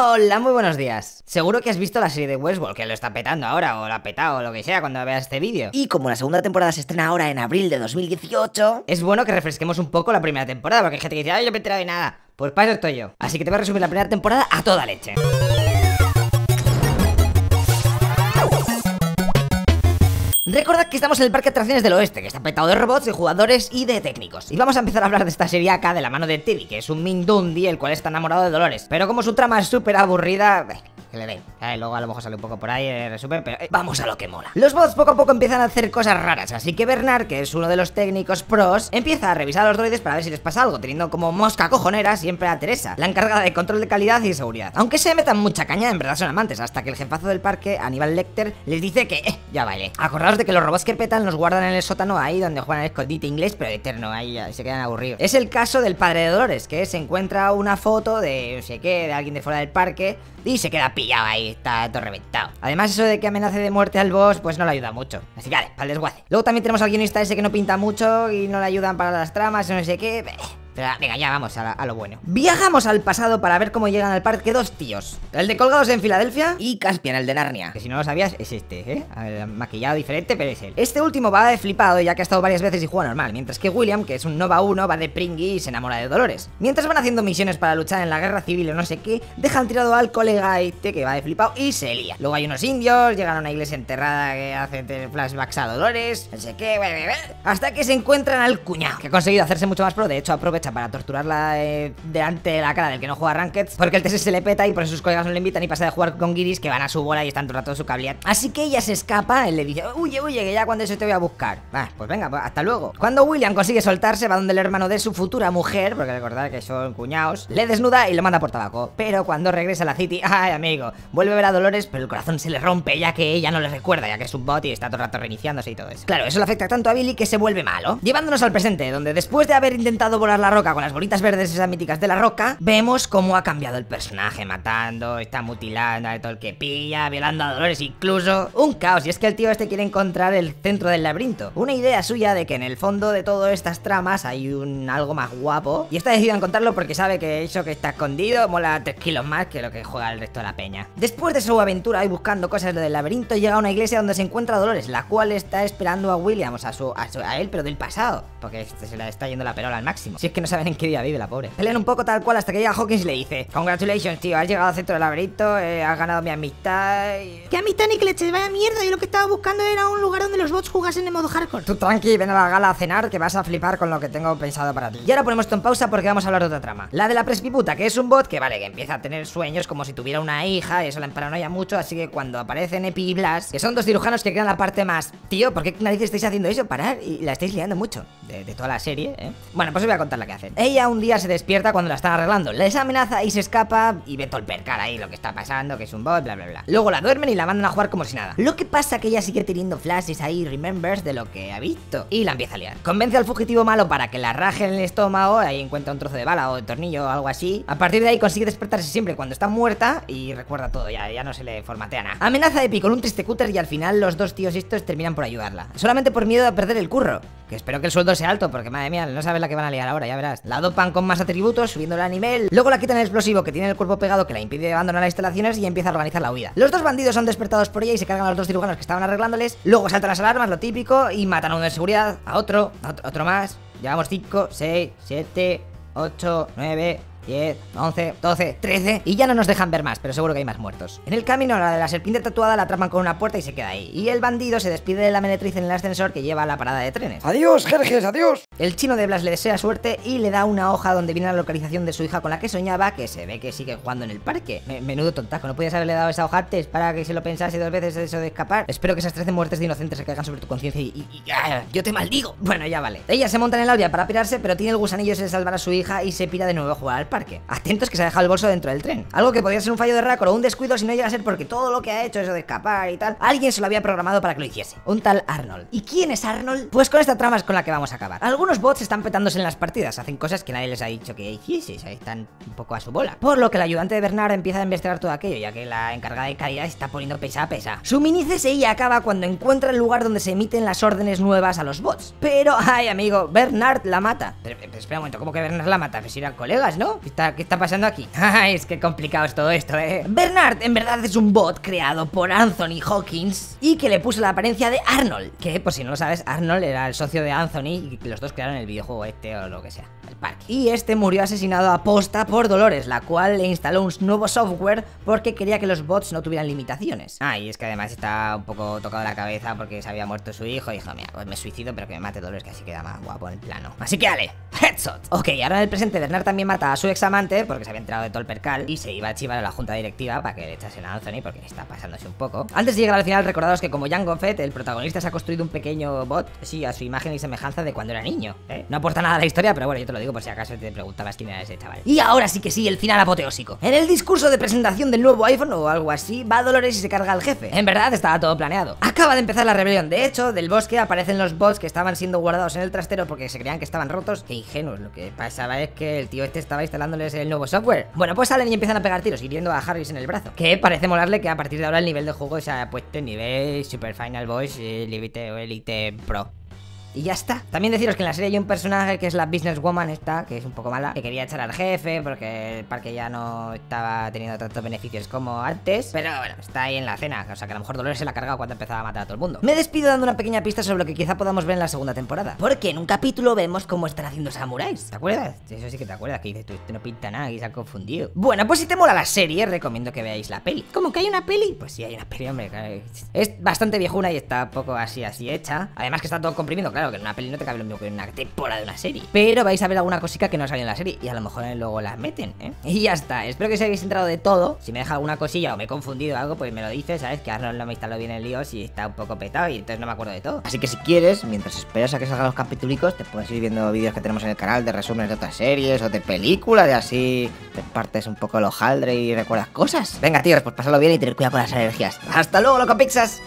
Hola, muy buenos días. Seguro que has visto la serie de Westworld, que lo está petando ahora, o la ha petado, o lo que sea, cuando veas este vídeo. Y como la segunda temporada se estrena ahora en abril de 2018, Es bueno que refresquemos un poco la primera temporada, porque hay gente que dice, ay, yo me he enterado de nada. Pues para eso estoy yo. Así que te voy a resumir la primera temporada a toda leche. Recordad que estamos en el Parque de Atracciones del Oeste, que está petado de robots, de jugadores y de técnicos. Y vamos a empezar a hablar de esta serie acá de la mano de Tibi, que es un Mindundi, el cual está enamorado de Dolores. Pero como su trama es súper aburrida, que le den. Luego a lo mejor sale un poco por ahí el resumen, pero eh, vamos a lo que mola. Los bots poco a poco empiezan a hacer cosas raras, así que Bernard, que es uno de los técnicos pros, empieza a revisar a los droides para ver si les pasa algo, teniendo como mosca cojonera siempre a Teresa, la encargada de control de calidad y seguridad. Aunque se metan mucha caña, en verdad son amantes, hasta que el jefazo del parque, Aníbal Lecter, les dice que, eh, ya vale. Acordaos de que los robots que petan los guardan en el sótano ahí donde juegan el escondite inglés, pero eterno, ahí se quedan aburridos. Es el caso del padre de Dolores, que se encuentra una foto de no sé qué, de alguien de fuera del parque, y se queda pillado ahí, está todo reventado. Además, eso de que amenace de muerte al boss, pues no le ayuda mucho. Así que vale, para el desguace. Luego también tenemos al guionista ese que no pinta mucho y no le ayudan para las tramas, no sé qué. Pero, venga, ya vamos a, lo bueno. Viajamos al pasado para ver cómo llegan al parque dos tíos. El de Colgados en Filadelfia y Caspian, el de Narnia. Que si no lo sabías, es este, ¿eh? Maquillado diferente, pero es él. Este último va de flipado ya que ha estado varias veces y juega normal. Mientras que William, que es un Nova 1, va de pringui y se enamora de Dolores. Mientras van haciendo misiones para luchar en la guerra civil o no sé qué, dejan tirado al colega este que va de flipado y se lía. Luego hay unos indios, llegan a una iglesia enterrada que hace flashbacks a Dolores, no sé qué, hasta que se encuentran al cuñado, que ha conseguido hacerse mucho más pro. De hecho, aprovecha para torturarla eh, delante de la cara del que no juega Rankeds, porque el TS se le peta y por eso sus colegas no le invitan y pasa de jugar con Giris que van a su bola y están todo el rato su cablear. Así que ella se escapa, él le dice, huye, huye, que ya cuando eso te voy a buscar. Va, pues venga, pues hasta luego. Cuando William consigue soltarse, va donde el hermano de su futura mujer, porque recordad que son cuñados, le desnuda y lo manda por tabaco. Pero cuando regresa a la City, ay amigo, vuelve a ver a Dolores, pero el corazón se le rompe ya que ella no le recuerda, ya que es un bot y está todo el rato reiniciándose y todo eso. Claro, eso le afecta tanto a Billy que se vuelve malo. Llevándonos al presente, donde después de haber intentado volar la con las bolitas verdes esas míticas de la roca, vemos cómo ha cambiado el personaje, matando, está mutilando a todo el que pilla, violando a Dolores, incluso un caos. Y es que el tío este quiere encontrar el centro del laberinto. Una idea suya de que en el fondo de todas estas tramas hay un algo más guapo. Y está decidido a encontrarlo porque sabe que eso que está escondido mola 3 kilos más que lo que juega el resto de la peña. Después de su aventura y buscando cosas del laberinto, llega a una iglesia donde se encuentra Dolores, la cual está esperando a William, o sea, a, su, a, su- a él, pero del pasado. Porque se la está yendo la perola al máximo. Si es que no saben en qué día vive la pobre. Pelean un poco tal cual hasta que llega Hawkins y le dice: Congratulations, tío, has llegado al centro del laberinto, eh, has ganado mi amistad. y- Que amistad ni que leches, vaya mierda. Yo lo que estaba buscando era un lugar donde los bots jugasen en modo hardcore. Tú tranqui, ven a la gala a cenar que vas a flipar con lo que tengo pensado para ti. Y ahora ponemos esto en pausa porque vamos a hablar de otra trama. La de la prespiputa, que es un bot que vale, que empieza a tener sueños como si tuviera una hija, y eso la emparanoia mucho, así que cuando aparecen Epi y Blas, que son dos cirujanos que crean la parte más, tío, ¿por qué narices estáis haciendo eso? Parar, y la estáis liando mucho. De, de toda la serie, ¿eh? Bueno, pues os voy a contar la hacen. Ella un día se despierta cuando la están arreglando, les amenaza y se escapa y ve todo el percal ahí, lo que está pasando, que es un bot, bla, bla, bla. Luego la duermen y la mandan a jugar como si nada. Lo que pasa que ella sigue teniendo flashes ahí, remembers de lo que ha visto. Y la empieza a liar. Convence al fugitivo malo para que la raje en el estómago, ahí encuentra un trozo de bala o de tornillo o algo así. A partir de ahí consigue despertarse siempre cuando está muerta y recuerda todo, ya, ya no se le formatea nada. Amenaza a Epi con un triste cúter y al final los dos tíos estos terminan por ayudarla. Solamente por miedo a perder el curro. Que espero que el sueldo sea alto, porque madre mía, no sabes la que van a liar ahora, ya verás. La dopan con más atributos, subiéndola a nivel. Luego la quitan el explosivo que tiene el cuerpo pegado que la impide abandonar las instalaciones y empieza a organizar la huida. Los dos bandidos son despertados por ella y se cargan a los dos cirujanos que estaban arreglándoles. Luego saltan las alarmas, lo típico, y matan a uno de seguridad, a otro, a otro, más. Llevamos 5, 6, 7, 8, 9, 10, 11, 12, 13 y ya no nos dejan ver más, pero seguro que hay más muertos. En el camino, la de la serpiente tatuada la atrapan con una puerta y se queda ahí. Y el bandido se despide de la meretriz en el ascensor que lleva a la parada de trenes. adiós, Jerjes, adiós. El chino de Blas le desea suerte y le da una hoja donde viene la localización de su hija con la que soñaba, que se ve que sigue jugando en el parque. Me- menudo tontaco, no podías haberle dado esa hoja antes para que se lo pensase dos veces eso de escapar. Espero que esas 13 muertes de inocentes se caigan sobre tu conciencia y, y- y- ¡ah! yo te maldigo. Bueno, ya vale. Ella se monta en el audio para pirarse, pero tiene el gusanillo ese de salvar a su hija y se pira de nuevo a jugar al parque. Atentos que se ha dejado el bolso dentro del tren. Algo que podría ser un fallo de Racor o un descuido si no llega a ser porque todo lo que ha hecho, eso de escapar y tal, alguien se lo había programado para que lo hiciese. Un tal Arnold. ¿Y quién es Arnold? Pues con esta trama es con la que vamos a acabar. Algunos bots están petándose en las partidas, hacen cosas que nadie les ha dicho que hiciese, ahí están un poco a su bola. Por lo que el ayudante de Bernard empieza a investigar todo aquello, ya que la encargada de calidad está poniendo pesa a pesa. Su mini CSI acaba cuando encuentra el lugar donde se emiten las órdenes nuevas a los bots. Pero, ay amigo, Bernard la mata. Pero, espera un momento, ¿cómo que Bernard la mata? Pues eran colegas, ¿no? ¿Qué está, ¿Qué está pasando aquí? Es que complicado es todo esto, eh. Bernard en verdad es un bot creado por Anthony Hawkins y que le puso la apariencia de Arnold. Que, por si no lo sabes, Arnold era el socio de Anthony y los dos crearon el videojuego este o lo que sea, el parque. Y este murió asesinado a posta por Dolores, la cual le instaló un nuevo software porque quería que los bots no tuvieran limitaciones. Ah, y es que además está un poco tocado la cabeza porque se había muerto su hijo y dijo, mira, pues me suicido, pero que me mate Dolores, que así queda más guapo el plano. Así que ale, Ok, ahora en el presente Bernard también mata a su ex amante porque se había enterado de todo el y se iba a chivar a la junta directiva para que le echasen a Anthony porque está pasándose un poco. Antes de llegar al final, recordaros que como Jango Fett, el protagonista se ha construido un pequeño bot, sí, a su imagen y semejanza de cuando era niño. ¿eh? No aporta nada a la historia, pero bueno, yo te lo digo por si acaso te preguntabas quién era ese chaval. Y ahora sí que sí, el final apoteósico. En el discurso de presentación del nuevo iPhone o algo así, va Dolores y se carga al jefe. En verdad estaba todo planeado. Acaba de empezar la rebelión. De hecho, del bosque aparecen los bots que estaban siendo guardados en el trastero porque se creían que estaban rotos. Qué Lo que pasaba es que el tío este estaba instalándoles el nuevo software. Bueno, pues salen y empiezan a pegar tiros, hiriendo a Harris en el brazo. Que parece molarle que a partir de ahora el nivel de juego se ha puesto en nivel Super Final Boss, eh, Elite Elite Pro. Y ya está. También deciros que en la serie hay un personaje que es la businesswoman esta, que es un poco mala, que quería echar al jefe porque el parque ya no estaba teniendo tantos beneficios como antes. Pero bueno, está ahí en la cena. O sea que a lo mejor Dolores se la ha cargado cuando empezaba a matar a todo el mundo. Me despido dando una pequeña pista sobre lo que quizá podamos ver en la segunda temporada. Porque en un capítulo vemos cómo están haciendo samuráis. ¿Te acuerdas? Eso sí que te acuerdas, que dices tú, no pinta nada y se ha confundido. Bueno, pues si te mola la serie, recomiendo que veáis la peli. ¿Cómo que hay una peli? Pues sí, hay una peli, hombre. Es bastante viejuna y está un poco así, así hecha. Además que está todo comprimido, claro, que en una peli no te cabe lo mismo que en una temporada de una serie. Pero vais a ver alguna cosita que no sale en la serie y a lo mejor luego las meten, ¿eh? Y ya está. Espero que os hayáis entrado de todo. Si me deja alguna cosilla o me he confundido algo, pues me lo dices, ¿sabes? Que Arnold no me instaló bien el lío y está un poco petado y entonces no me acuerdo de todo. Así que si quieres, mientras esperas a que salgan los capítulos, te puedes ir viendo vídeos que tenemos en el canal de resúmenes de otras series o de películas y así te partes un poco el hojaldre y recuerdas cosas. Venga, tíos, pues pásalo bien y tener cuidado con las alergias. ¡Hasta luego, loco Pixas!